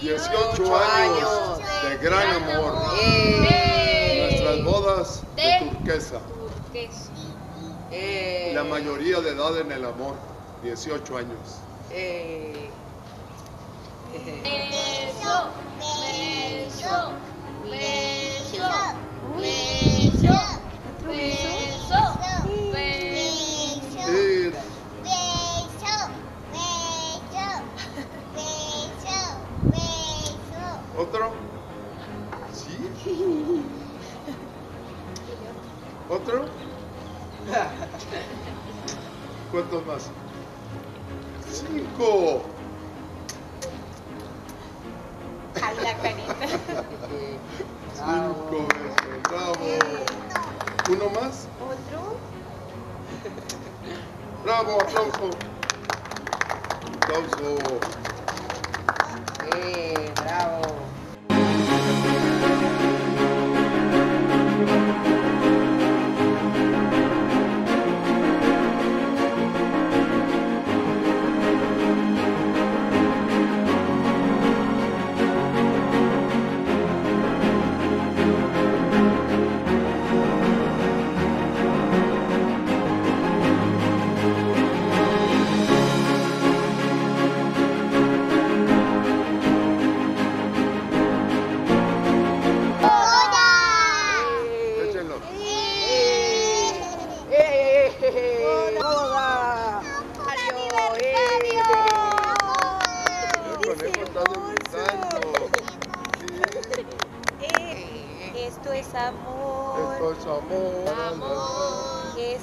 18 años de gran amor. Nuestras bodas de turquesa. La mayoría de edad en el amor, 18 años. ¿Otro? ¿Sí? ¿Otro? ¿Cuántos más? ¡Cinco! Ay, la carita. Cinco veces, bravo. ¿Uno más? Otro. Bravo, aplauso. Aplauso. hermoso. Esto es amor. Esto es amor. amor. Es.